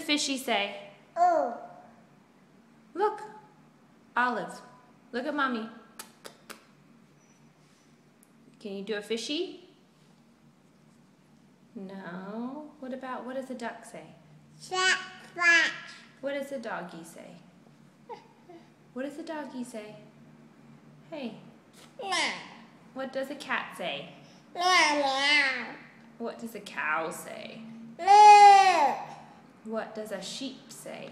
the fishy say? Oh. Look. Olive. Look at mommy. Can you do a fishy? No. What about, what does a duck say? What does a doggy say? What does a doggy say? Hey, Meow. what does a cat say? Meow, meow. What does a cow say? Moo. What does a sheep say?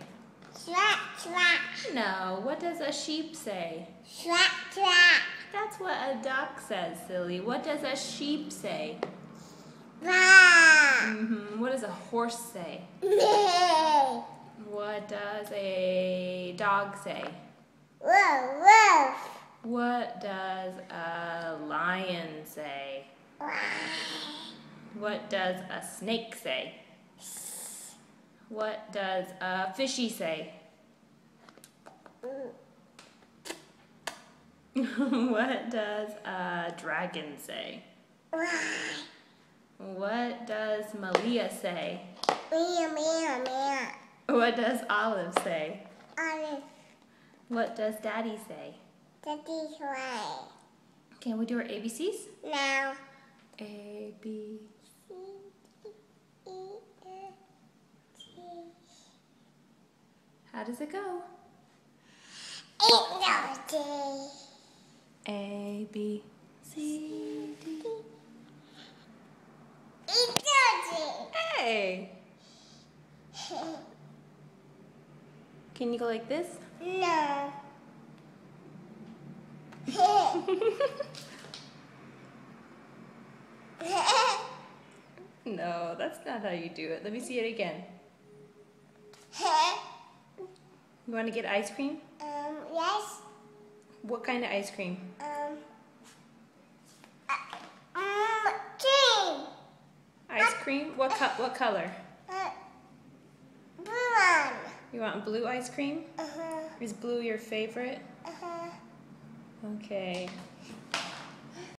Swat, swat. No, what does a sheep say? Swat, swat. That's what a duck says, silly. What does a sheep say? Bah. hmm What does a horse say? What does a dog say? Woof, woof. What does a lion say? What does a snake say? What does a fishy say? what does a dragon say? What does Malia say? What does Olive say? Olive, What does Daddy say? daddy's way. Can we do our ABCs? Now. A, B, C, D, E, F, G. how does it go? Ain't. A, B, C, D. Hey! Can you go like this? No. No, that's not how you do it. Let me see it again. You want to get ice cream? um, yes. What kind of ice cream? Um. Uh, um, king. Ice cream? What co- what color? Uh, blue one. You want blue ice cream? Uh-huh. Is blue your favorite? Uh-huh. Okay.